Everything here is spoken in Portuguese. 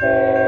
Música